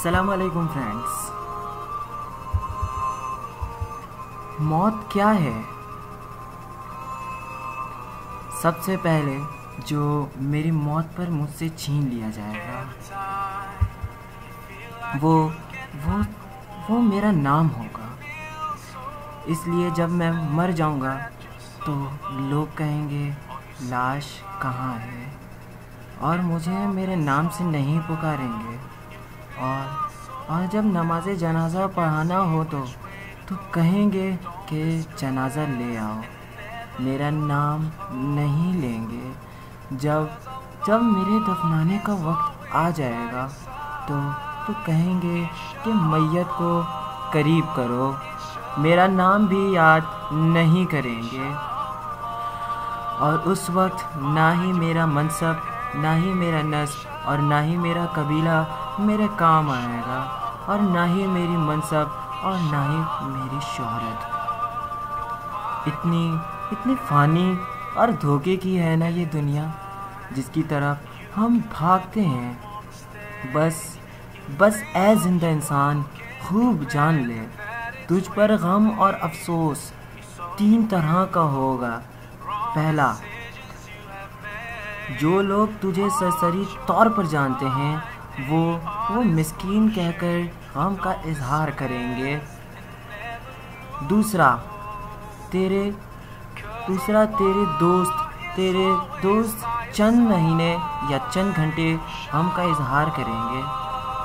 السلام علیکم فرینڈس موت کیا ہے؟ سب سے پہلے جو میری موت پر مجھ سے چھین لیا جائے گا، وہ وہ وہ میرا نام ہوگا۔ اس لیے جب میں مر جاؤں گا تو لوگ کہیں گے، لاش کہاں ہے؟ اور مجھے میرے نام سے نہیں پکاریں گے۔ اور اور جب نماز جنازہ پڑھانا ہو تو تو کہیں گے کہ جنازہ لے آؤ۔ میرا نام نہیں لیں گے۔ جب جب میرے دفنانے کا وقت آ جائے گا تو تو کہیں گے کہ میت کو قریب کرو۔ میرا نام بھی یاد نہیں کریں گے۔ اور اس وقت نہ ہی میرا منصب، نہ ہی میرا نصب اور نہ ہی میرا قبیلہ میرے کام آئے گا اور نہ ہی میری منصب اور نہ ہی میری شہرت۔ اتنی اتنی فانی اور دھوکے کی ہے نا یہ دنیا، جس کی طرف ہم بھاگتے ہیں۔ بس بس اے زندہ انسان، خوب جان لے۔ تجھ پر غم اور افسوس تین طرح کا ہوگا۔ پہلا، جو لوگ تجھے سرسری طور پر جانتے ہیں وہ وہ مسکین کہہ کر غم کا اظہار کریں گے۔ دوسرا، تیرے دوسرا، تیرے دوست تیرے دوست چند مہینے یا چند گھنٹے غم کا اظہار کریں گے۔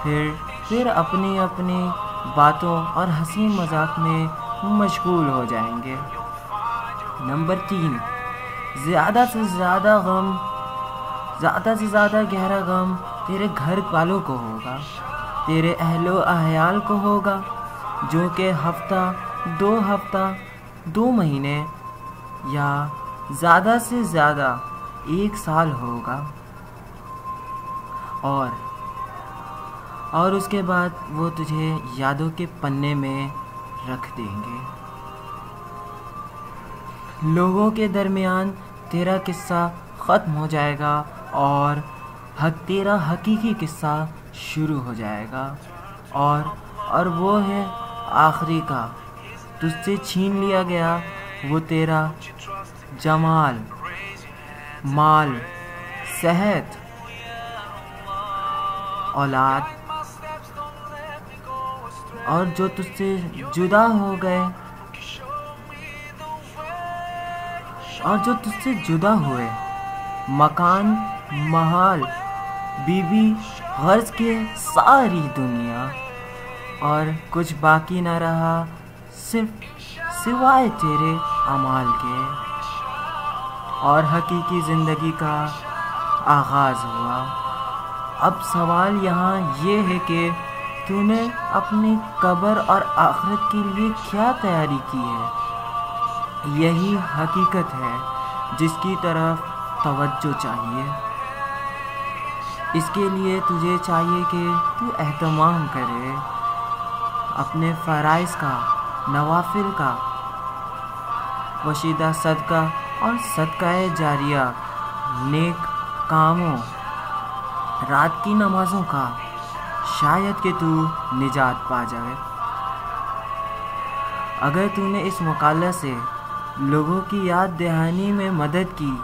پھر پھر اپنی اپنی باتوں اور ہنسی مذاق میں مشغول ہو جائیں گے۔ نمبر تین، زیادہ سے زیادہ غم، زیادہ سے زیادہ گہرا غم تیرے گھر والوں کو ہوگا، تیرے اہل و احیال کو ہوگا، جو کہ ہفتہ، دو ہفتہ، دو مہینے یا زیادہ سے زیادہ ایک سال ہوگا۔ اور اور اس کے بعد وہ تجھے یادوں کے پنے میں رکھ دیں گے۔ لوگوں کے درمیان تیرا قصہ ختم ہو جائے گا اور حق تیرا حقیقی قصہ شروع ہو جائے گا۔ اور اور وہ ہے آخری کا۔ تجھ سے چھین لیا گیا وہ تیرا جمال، مال، صحت، اولاد۔ اور جو تجھ سے جدا ہو گئے، اور جو تجھ سے جدا ہوئے۔ مکان محال بیوی غرض کے ساری دنیا اور کچھ باقی نہ رہا، صرف سوائے تیرے اعمال کے۔ اور حقیقی زندگی کا آغاز ہوا۔ اب سوال یہاں یہ ہے کہ تو نے اپنی قبر اور آخرت کے لیے کیا تیاری کی ہے؟ یہی حقیقت ہے جس کی طرف توجہ چاہیے۔ اس کے لیے تجھے چاہیے کہ تو اہتمام کرے اپنے فرائض کا، نوافل کا وشیدہ صدقہ اور صدقہ جاریہ، نیک کاموں، رات کی نمازوں کا، شاید کہ تو نجات پا جائے۔ اگر تو نے اس مقالہ سے لوگوں کی یاد دہانی میں مدد کی،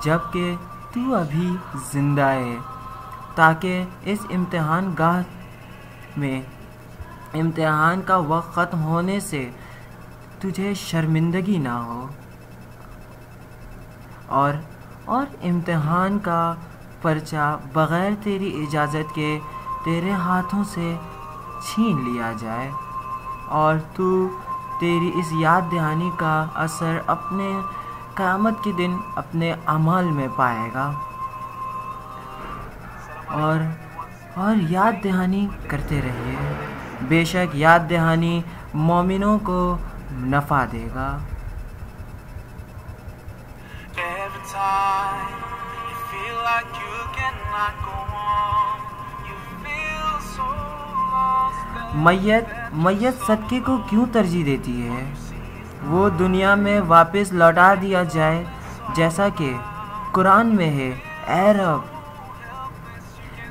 جبکہ تو ابھی زندہ ہے۔ تاکہ اس امتحان گاہ میں امتحان کا وقت ختم ہونے سے تجھے شرمندگی نہ ہو۔ اور اور امتحان کا پرچہ بغیر تیری اجازت کے تیرے ہاتھوں سے چھین لیا جائے۔ اور تو تیری اس یاد دہانی کا اثر اپنے قیامت کے دن اپنے عمل میں پائے گا۔ اور اور یاد دہانی کرتے رہیے۔ بے شک یاد دہانی مومنوں کو نفع دے گا۔ میت میت صدقے کو کیوں ترجیح دیتی ہے؟ وہ دنیا میں واپس لوٹا دیا جائے جیسا کہ قرآن میں ہے اے رب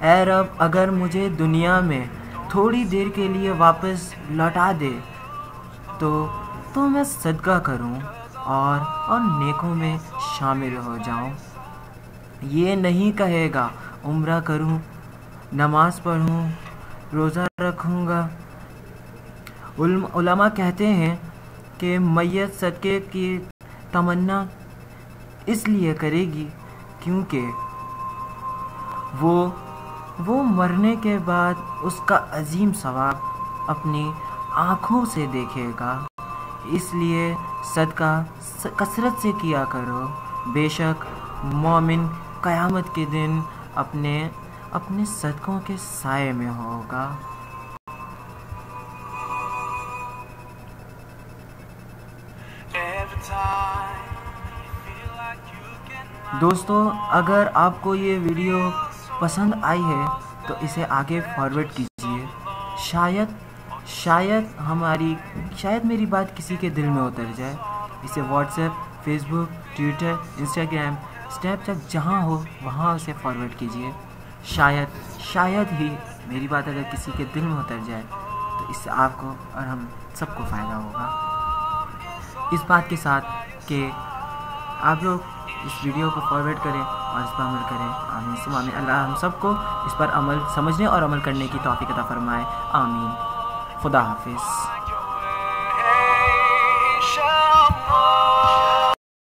اے رب، اگر مجھے دنیا میں تھوڑی دیر کے لیے واپس لوٹا دے، تو تو میں صدقہ کروں اور اور نیکوں میں شامل ہو جاؤں۔ یہ نہیں کہے گا، عمرہ کروں، نماز پڑھوں، روزہ رکھوں گا۔ علماء کہتے ہیں کہ میت صدقے کی تمنا اس لیے کرے گی کیونکہ وہ وہ مرنے کے بعد اس کا عظیم ثواب اپنی آنکھوں سے دیکھے گا۔ اس لیے صدقہ کثرت سے کیا کرو۔ بے شک مومن قیامت کے دن اپنے اپنے صدقوں کے سائے میں ہوگا۔ دوستو اگر آپ کو یہ ویڈیو پسند آئی ہے تو اسے آگے فارورڈ کیجیے شاید شاید ہماری شاید میری بات کسی کے دل میں اتر جائے۔ اسے WhatsApp Facebook Twitter Instagram Snapchat جہاں ہو، وہاں اسے فارورڈ کیجیے شاید شاید ہی میری بات اگر کسی کے دل میں اتر جائے تو اس سے آپ کو اور ہم سب کو فائدہ ہوگا۔ اس بات کے ساتھ کہ آپ لوگ اس ویڈیو کو فارورڈ کریں اور اس پر عمل کریں۔ آمین۔ سم آمین اللہ۔ ہم سب کو اس پر عمل سمجھنے اور عمل کرنے کی توفیق عطا فرمائے۔ آمین۔ خدا حافظ۔